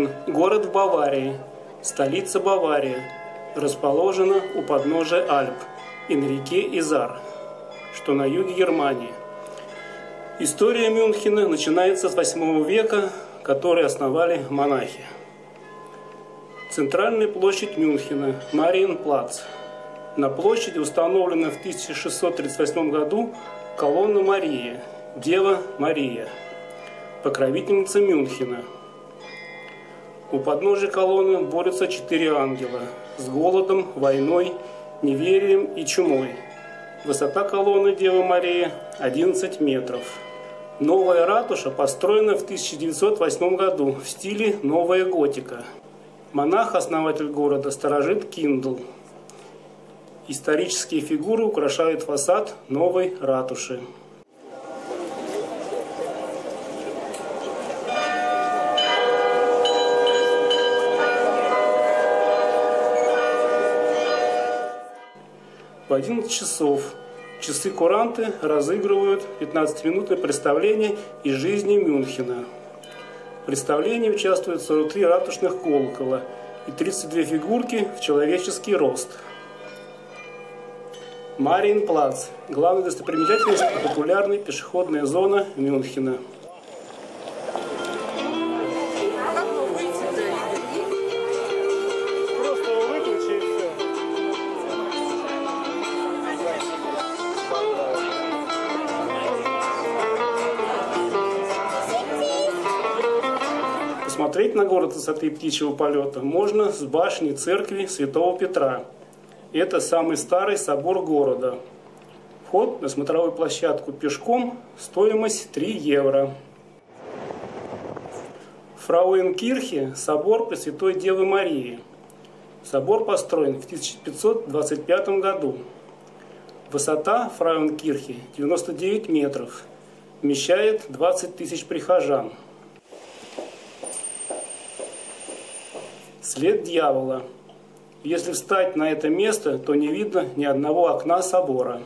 Мюнхен – город в Баварии, столица Баварии, расположена у подножия Альп и на реке Изар, что на юге Германии. История Мюнхена начинается с 8 века, который основали монахи. Центральная площадь Мюнхена – Мариенплац. На площади установлена в 1638 году колонна Марии, Дева Мария, покровительница Мюнхена – у подножия колонны борются четыре ангела с голодом, войной, неверием и чумой. Высота колонны Девы Марии 11 метров. Новая ратуша построена в 1908 году в стиле «Новая готика». Монах-основатель города сторожит Киндл. Исторические фигуры украшают фасад новой ратуши. В 11 часов часы куранты разыгрывают 15-минутное представление из жизни Мюнхена. В представлении участвуют 43 ратушных колокола и 32 фигурки в человеческий рост. Мариенплац – главная достопримечательность и популярная пешеходная зона Мюнхена – Посмотреть на город высоты птичьего полета можно с башни церкви Святого Петра. Это самый старый собор города. Вход на смотровую площадку пешком, стоимость 3 евро. В Фрауенкирхе собор Пресвятой Девы Марии. Собор построен в 1525 году. Высота Фрауенкирхи 99 метров. Вмещает 20 тысяч прихожан. След дьявола. Если встать на это место, то не видно ни одного окна собора.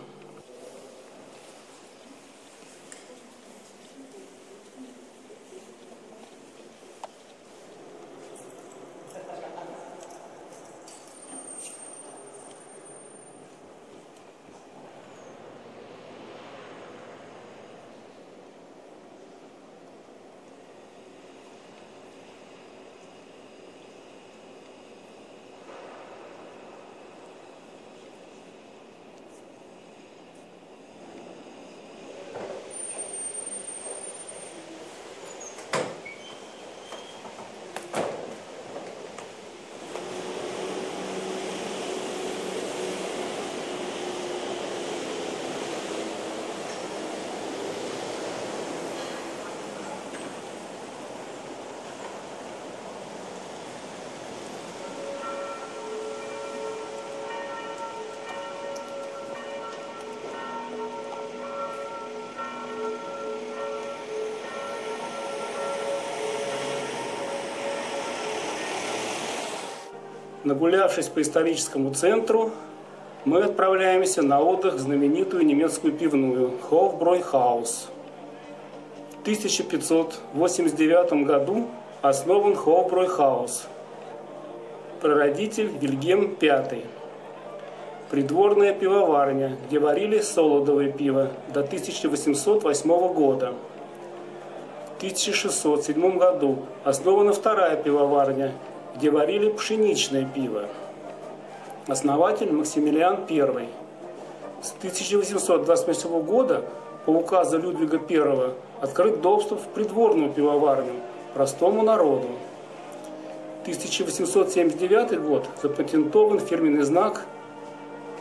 Нагулявшись по историческому центру, мы отправляемся на отдых в знаменитую немецкую пивную Hofbräuhaus. В 1589 году основан Hofbräuhaus. Прародитель Вильгельм V. Придворная пивоварня, где варили солодовое пиво до 1808 года. В 1607 году основана вторая пивоварня – где варили пшеничное пиво. Основатель Максимилиан I. С 1828 года по указу Людвига I открыт доступ в придворную пивоварню простому народу. 1879 год запатентован фирменный знак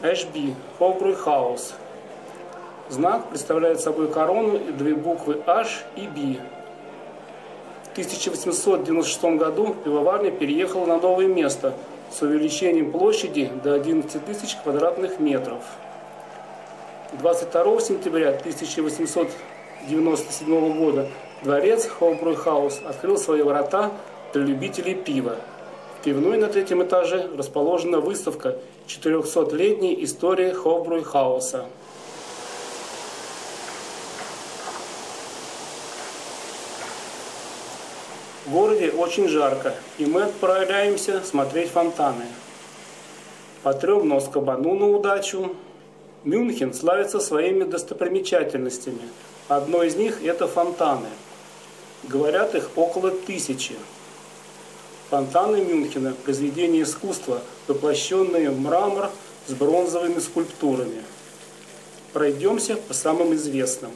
HB – Hofbräuhaus. Знак представляет собой корону и две буквы H и B 1896 году пивоварня переехала на новое место с увеличением площади до 11 тысяч квадратных метров. 22 сентября 1897 года дворец Хофбройхаус открыл свои ворота для любителей пива. В пивной на третьем этаже расположена выставка 400-летней истории Хофбройхауса. Городе очень жарко, и мы отправляемся смотреть фонтаны. Потрем нос кабану на удачу. Мюнхен славится своими достопримечательностями. Одно из них – это фонтаны. Говорят, их около тысячи. Фонтаны Мюнхена – произведение искусства, воплощенные в мрамор с бронзовыми скульптурами. Пройдемся по самым известным.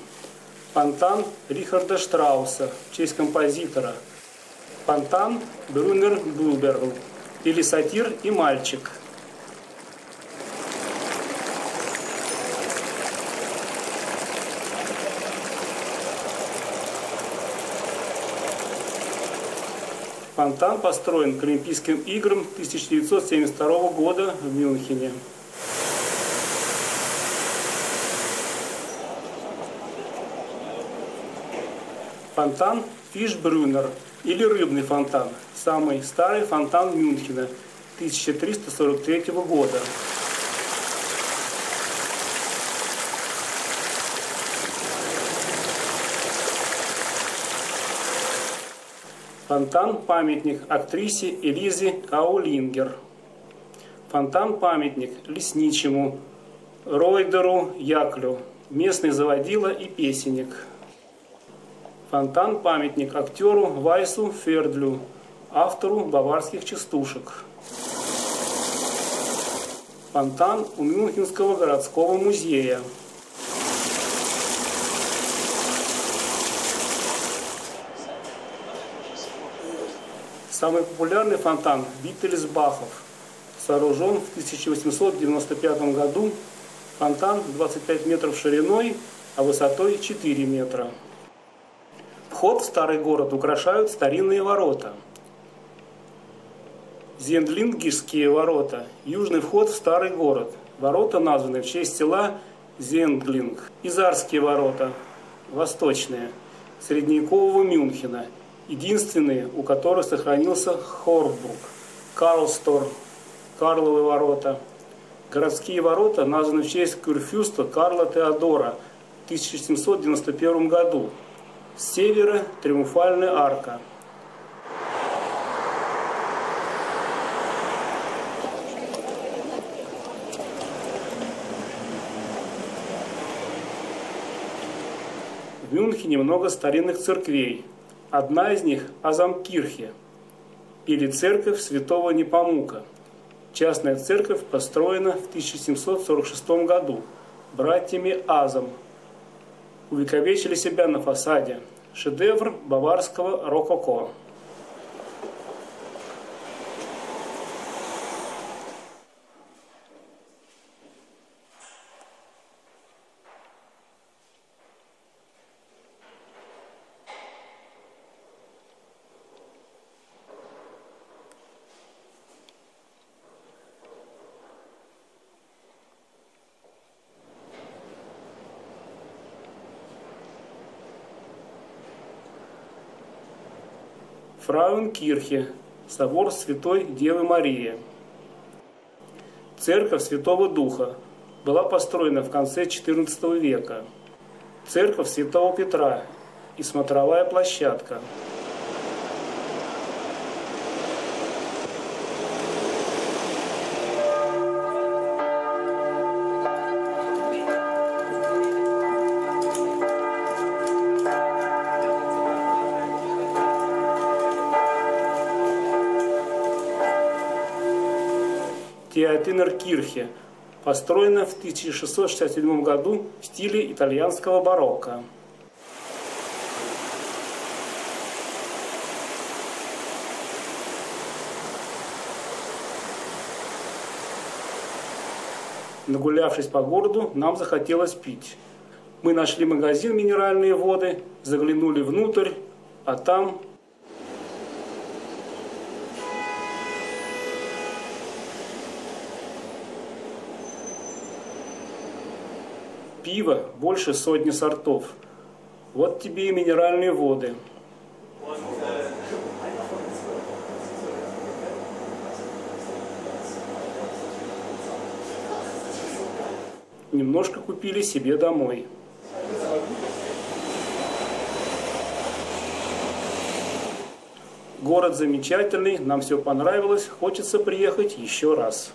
Фонтан Рихарда Штрауса в честь композитора – Фонтан Брюнер Булберл или Сатир и мальчик. Фонтан построен к Олимпийским играм 1972 года в Мюнхене. Фонтан Фишбрюнер или рыбный фонтан, самый старый фонтан Мюнхена 1343 года. Фонтан-памятник актрисе Элизе Аулингер. Фонтан-памятник лесничему Ройдеру Яклю, местный заводила и песенник. Фонтан – памятник актеру Вайсу Фердлю, автору баварских частушек. Фонтан у Мюнхенского городского музея. Самый популярный фонтан – Виттельсбахов. Сооружен в 1895 году. Фонтан 25 метров шириной, а высотой 4 метра. Вход в старый город украшают старинные ворота. Зендлингишские ворота – южный вход в старый город. Ворота названы в честь села Зендлинг. Изарские ворота – восточные, средневекового Мюнхена, единственные, у которых сохранился Хорбург, Карлстор, Карловы ворота. Городские ворота названы в честь курфюста Карла Теодора в 1791 году – с севера триумфальная арка. В Мюнхене много старинных церквей. Одна из них – Азамкирхе, или церковь святого Непомука. Частная церковь построена в 1746 году братьями Азом – увековечили себя на фасаде. Шедевр баварского рококо. Фрауенкирхе, собор Святой Девы Марии. Церковь Святого Духа была построена в конце XIV века. Церковь Святого Петра и смотровая площадка – Театинер-Кирхе, построена в 1667 году в стиле итальянского барокко. Нагулявшись по городу, нам захотелось пить. Мы нашли магазин минеральные воды, заглянули внутрь, а там пива больше сотни сортов. Вот тебе и минеральные воды. Немножко купили себе домой. Город замечательный, нам все понравилось, хочется приехать еще раз.